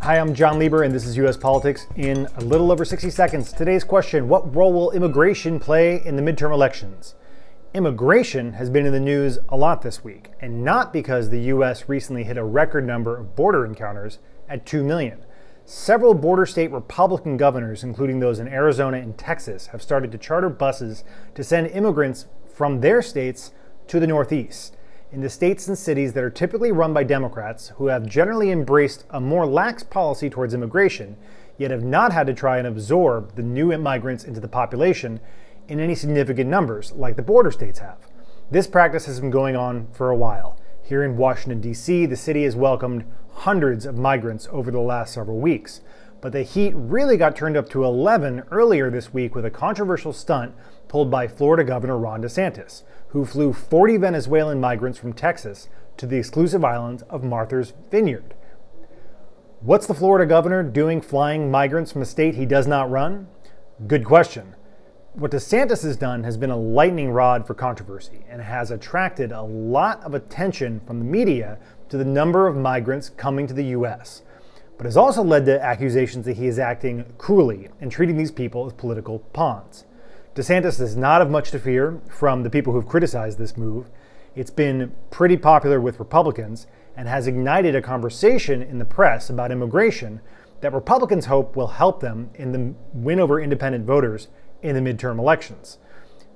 Hi, I'm Jon Lieber, and this is US Politics in a little over 60 seconds. Today's question What role will immigration play in the midterm elections? Immigration has been in the news a lot this week, and not because the US recently hit a record number of border encounters at 2 million. Several border state Republican governors, including those in Arizona and Texas, have started to charter buses to send immigrants from their states to the Northeast. In the states and cities that are typically run by Democrats, who have generally embraced a more lax policy towards immigration, yet have not had to try and absorb the new migrants into the population in any significant numbers, like the border states have. This practice has been going on for a while. Here in Washington, D.C., the city has welcomed hundreds of migrants over the last several weeks. But the heat really got turned up to 11 earlier this week with a controversial stunt pulled by Florida Governor Ron DeSantis, who flew 40 Venezuelan migrants from Texas to the exclusive island of Martha's Vineyard. What's the Florida governor doing flying migrants from a state he does not run? Good question. What DeSantis has done has been a lightning rod for controversy and has attracted a lot of attention from the media to the number of migrants coming to the U.S., but has also led to accusations that he is acting cruelly and treating these people as political pawns. DeSantis does not have much to fear from the people who've criticized this move. It's been pretty popular with Republicans and has ignited a conversation in the press about immigration that Republicans hope will help them in the win over independent voters in the midterm elections.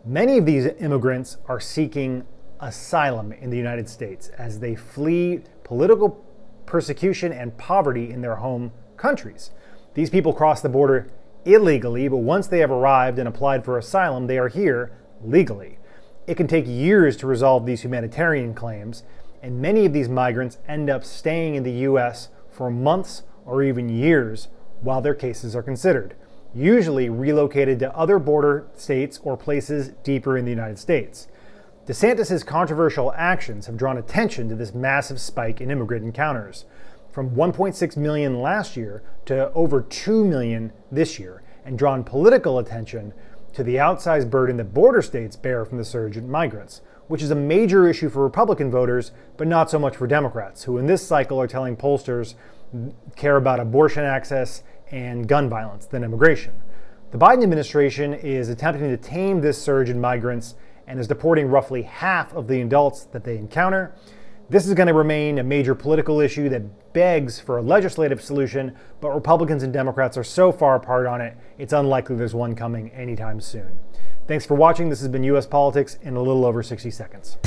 Many of these immigrants are seeking asylum in the United States as they flee political persecution and poverty in their home countries. These people cross the border illegally, but once they have arrived and applied for asylum, they are here legally. It can take years to resolve these humanitarian claims, and many of these migrants end up staying in the U.S. for months or even years while their cases are considered, usually relocated to other border states or places deeper in the United States. DeSantis' controversial actions have drawn attention to this massive spike in immigrant encounters, from 1.6 million last year to over 2 million this year, and drawn political attention to the outsized burden that border states bear from the surge in migrants, which is a major issue for Republican voters, but not so much for Democrats, who in this cycle are telling pollsters care about abortion access and gun violence than immigration. The Biden administration is attempting to tame this surge in migrants and is deporting roughly half of the adults that they encounter. This is going to remain a major political issue that begs for a legislative solution, but Republicans and Democrats are so far apart on it, it's unlikely there's one coming anytime soon. Thanks for watching. This has been US Politics in a little over 60 seconds.